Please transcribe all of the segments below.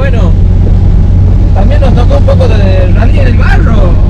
bueno. También nos tocó un poco de rally en el barro.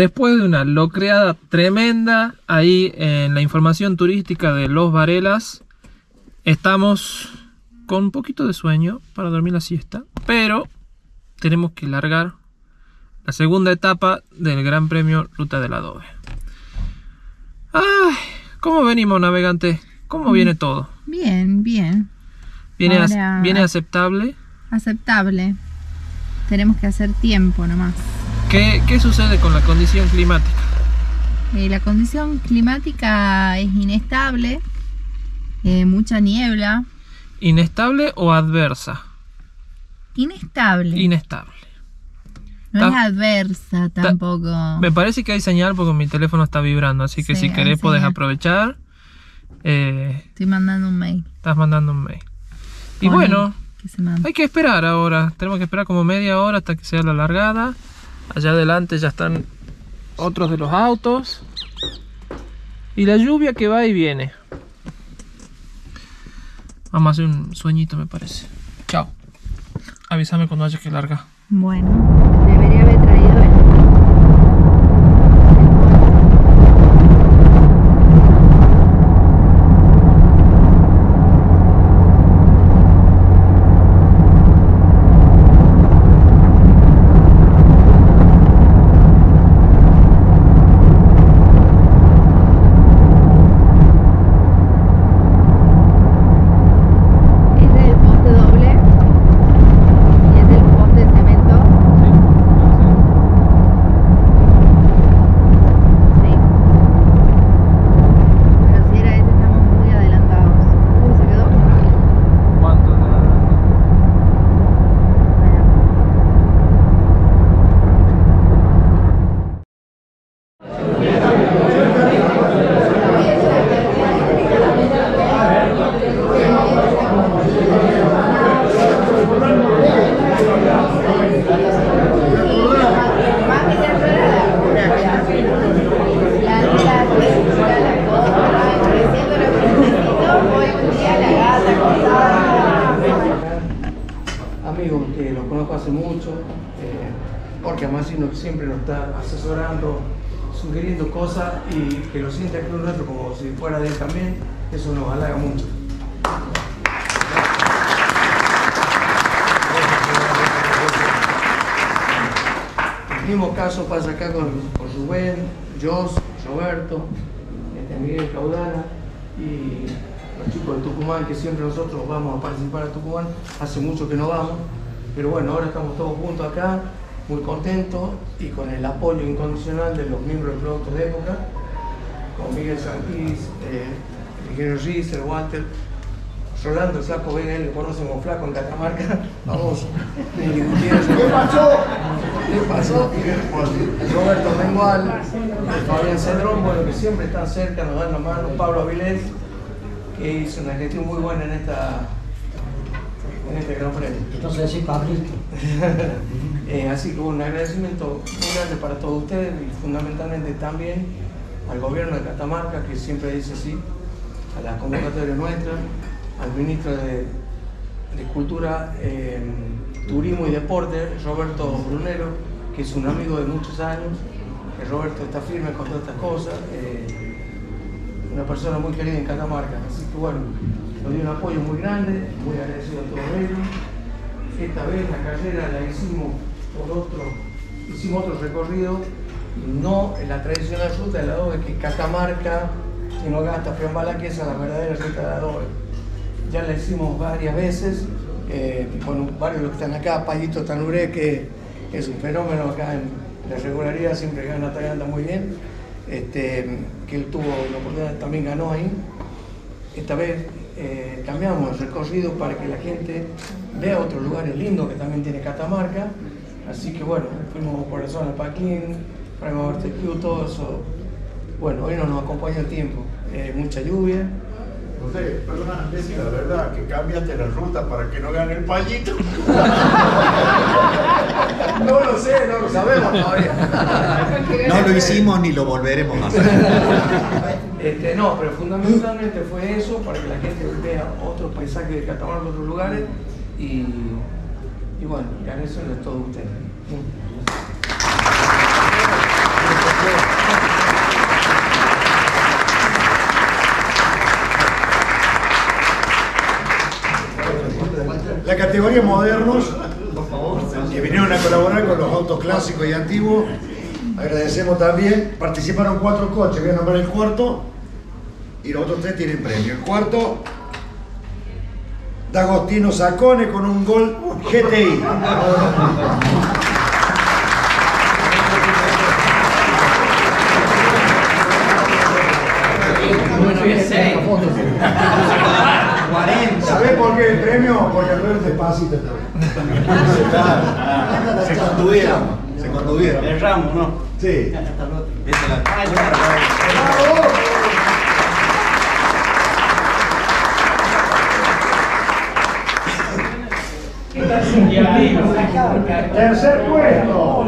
Después de una locreada tremenda ahí en la información turística de Los Varelas, estamos con un poquito de sueño para dormir la siesta, pero tenemos que largar la segunda etapa del Gran Premio Ruta del Adobe. Ay, ¿cómo venimos, navegante? ¿Cómo viene todo? Bien, bien. ¿Viene, ac- ¿Viene aceptable? Aceptable. Tenemos que hacer tiempo nomás. ¿Qué, ¿Qué sucede con la condición climática? Eh, la condición climática es inestable, eh, mucha niebla, ¿Inestable o adversa? inestable. Inestable. no es adversa tampoco. Me parece que hay señal porque mi teléfono está vibrando, así que Sí, si querés podés aprovechar. Eh, Estoy mandando un mail. estás mandando un mail. Y bueno, que hay que esperar ahora. Tenemos que esperar como media hora hasta que sea la largada. Allá adelante ya están otros de los autos. Y la lluvia que va y viene. Vamos a hacer un sueñito, me parece. Chao. Avísame cuando haya que largar. Bueno, debería haber traído el... Este es el poste doble y este es el poste de cemento. Sí. Pero si era ese estamos muy adelantados. Uy, se quedó. ¿Cuánto? Bueno. Amigo que lo conozco hace mucho, eh, porque además siempre nos está asesorando, sugiriendo cosas y que lo sienta club nuestro como si fuera de él también, eso nos halaga mucho. El mismo caso pasa acá con, con Rubén, Jos, Roberto, este, Miguel Caudana y los chicos de Tucumán, que siempre nosotros vamos a participar a Tucumán, hace mucho que no vamos, pero bueno, ahora estamos todos juntos acá, muy contentos y con el apoyo incondicional de los miembros del Producto de Época, con Miguel Santis, eh, el ingeniero Rizzer, Walter, Rolando el Flaco Vega, él lo conocen como Flaco en Catamarca, vamos. ¿Qué pasó? ¿Qué pasó? Roberto Mengual, Fabián Cedrón, bueno, que siempre están cerca, nos dan la mano, Pablo Avilés, que hizo una gestión muy buena en esta en este gran premio. Entonces sí, Pablito. Eh, así que un agradecimiento muy grande para todos ustedes y fundamentalmente también al gobierno de Catamarca que siempre dice sí a la convocatoria nuestra, al ministro de, Cultura, eh, Turismo y Deporte, Roberto Brunero, que es un amigo de muchos años, que Roberto está firme con todas estas cosas, eh, una persona muy querida en Catamarca, así que bueno, nos dio un apoyo muy grande, muy agradecido a todos ellos. Esta vez la carrera la hicimos por otro, hicimos otro recorrido, no en la tradicional ruta del adobe que Catamarca, sino hasta Fiambala, que es la verdadera ruta del adobe. Ya la hicimos varias veces, eh, con varios los que están acá, Payito Tanuré, que es un fenómeno acá en la regularidad, siempre gana, anda muy bien, este, que él tuvo la oportunidad, también ganó ahí. Esta vez eh, cambiamos el recorrido para que la gente vea otros lugares lindos que también tiene Catamarca. Así que bueno, fuimos por la zona de Paquín, fuimos a Bartecú, todo eso Bueno, hoy no nos acompaña el tiempo, eh, mucha lluvia. José, perdona, decir la verdad, que cambiaste la ruta para que no gane el payito. No lo sé, no lo sabemos todavía. No lo hicimos ni lo volveremos a hacer. Este, no, pero fundamentalmente fue eso para que la gente vea otros paisajes de Catamarca, otros lugares y, y bueno, y eso es todo ustedes. La categoría modernos, que vinieron a colaborar con los autos clásicos y antiguos, agradecemos también, participaron cuatro coches, voy a nombrar el cuarto, y los otros tres tienen premio. El cuarto, D'Agostino Sacone con un gol GTI. ¿Sabés por qué el premio? Porque el es despacito Se contuvieron, se contuvieron. Erramos, ¿no? Sí. Esa es la- Tercer puesto.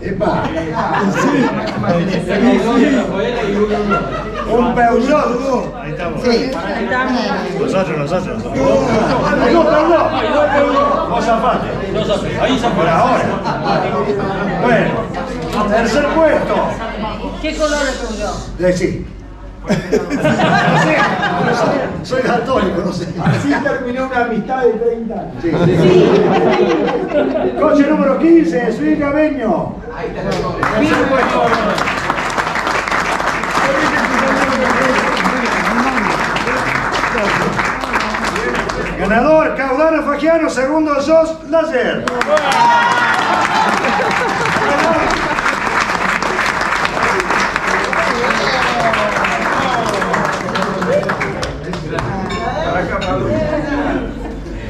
Epa. Un. Ahí estamos. Nosotros, nosotros. No. Vos zapaste. Por ahora. Bueno. Tercer puesto. ¿Qué color es tuyo? De sí. No sé, soy católico, no sé. Así terminó una amistad de 30 años. Sí. Coche número 15, Swing Gabeño. Tercer puesto. Ganador, Caudano Fagiano, segundo Jos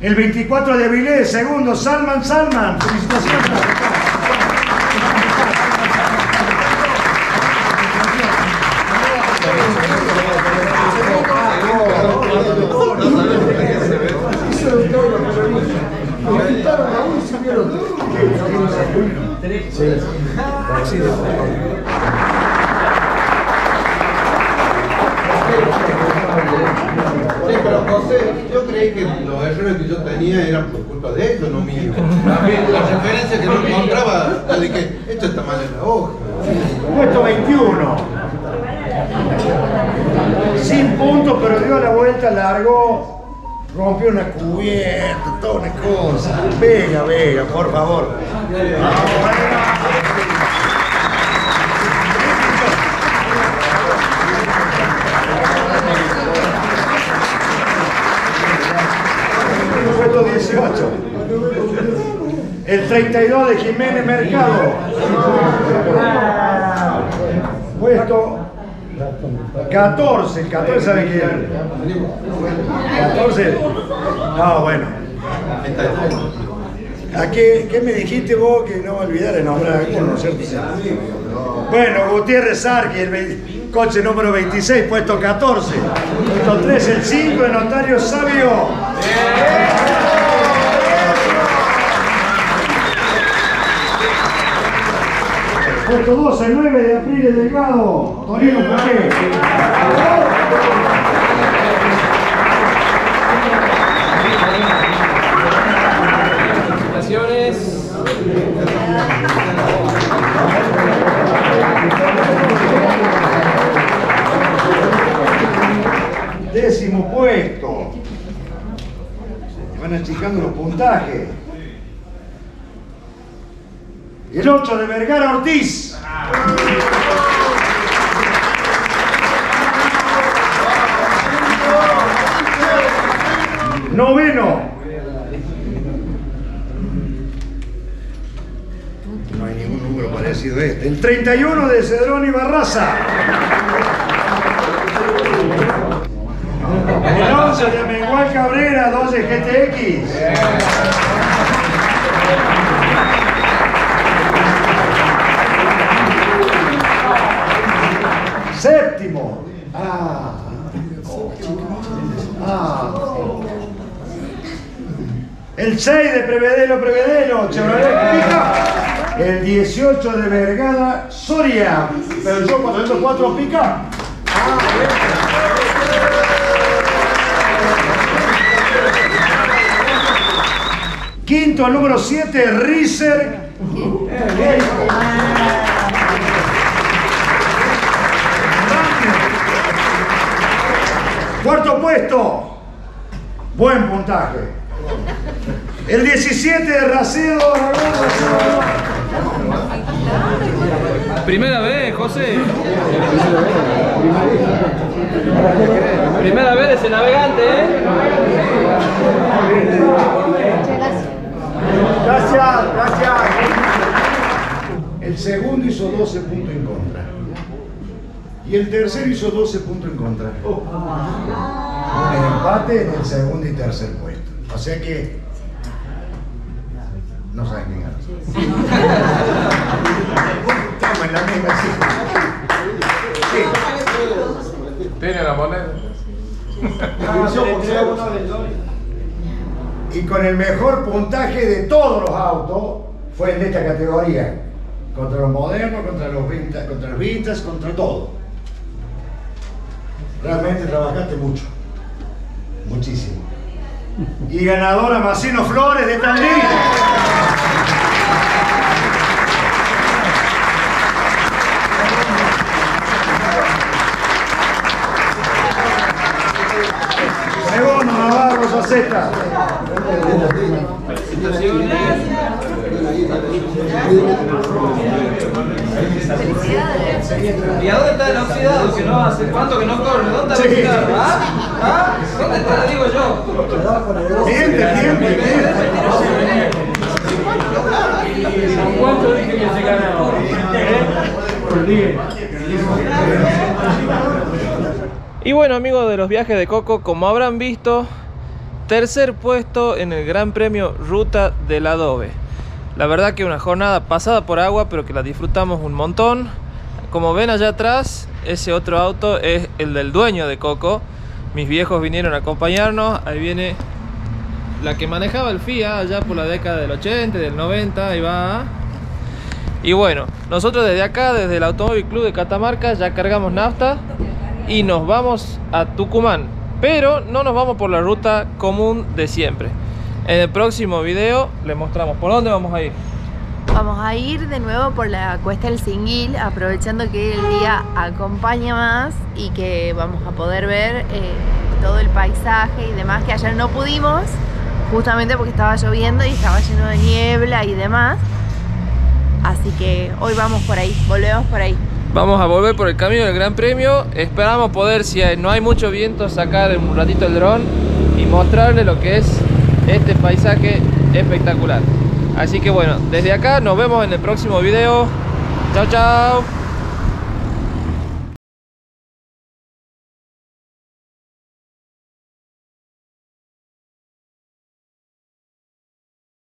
el 24 de Avilés, segundo, Salman Salman. Felicitaciones. Yo creí que los errores que yo tenía eran por culpa de ellos, no mío. También las referencias que no encontraba, yo dije, esto está mal en la hoja. Puesto 21. Sin puntos, pero dio la vuelta, largó, rompió una cubierta, toda una cosa. Vega, Vega, por favor. Puesto 18. El 32 de Jiménez Mercado. Puesto 14. El 14 sabe que 14. No, bueno. ¿A qué, qué me dijiste vos que no olvidara nombrar a alguno, ¿no es cierto? Bueno, Gutiérrez Arqui, el coche número 26, puesto 14. Puesto 3, el 5, el notario Sabio. Puesto 12, el 9 de abril, el Delgado. Torino Paqué. Felicitaciones. Décimo puesto. Se van achicando los puntajes. El 8 de Vergara Ortiz. Noveno. No hay ningún número parecido a este. El 31 de Cedrón y Barraza. El 11 de Mengual Cabrera, 12 GTX. Séptimo. Ah. Ah. El 6 de Prevedelo, Prevedelo, Chevrolet Pica. El 18 de Vergada, Soria. Pero yo 404 Pica. Quinto, el número 7, Riser. Puesto. Buen puntaje. El 17 de Racedo. Primera vez, José. Primera vez de ese navegante, ¿eh? Gracias, gracias. El segundo hizo 12 puntos en contra. Y el tercero hizo 12 puntos en contra. Un empate en el segundo y tercer puesto. O sea que no saben quién ganó. Estamos en la misma sí. Tiene la moneda. Y con el mejor puntaje de todos los autos fue de esta categoría. Contra los modernos, contra los vintage, contra los vintage, contra todo. Realmente trabajaste mucho. Muchísimo. Y ganadora Macino Flores de liga. Segundo Navarro Saceta. ¿Y a dónde está el oxidado? Que no hace cuánto que no corre. ¿Dónde está el oxidado? ¿Ah? ¿Ah? Y bueno amigos de los viajes de Coco, como habrán visto, tercer puesto en el Gran Premio Ruta del Adobe. La verdad que una jornada pasada por agua, pero que la disfrutamos un montón. Como ven allá atrás, ese otro auto es el del dueño de Coco. Mis viejos vinieron a acompañarnos. Ahí viene la que manejaba el FIA allá por la década del 80, del 90, ahí va. Y bueno, nosotros desde acá, desde el Automóvil Club de Catamarca, ya cargamos nafta y nos vamos a Tucumán. Pero no nos vamos por la ruta común de siempre. En el próximo video les mostramos por dónde vamos a ir. Vamos a ir de nuevo por la cuesta del Singuil, aprovechando que el día acompaña más y que vamos a poder ver eh, todo el paisaje y demás que ayer no pudimos, justamente porque estaba lloviendo y estaba lleno de niebla y demás. Así que hoy vamos por ahí, volvemos por ahí. Vamos a volver por el camino del Gran Premio. Esperamos poder, si no hay mucho viento, sacar un ratito el dron y mostrarle lo que es este paisaje espectacular. Así que bueno, desde acá nos vemos en el próximo video. Chao, chao.